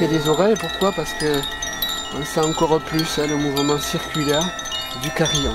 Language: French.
des oreilles. Pourquoi? Parce que on sent encore plus hein, le mouvement circulaire du carillon.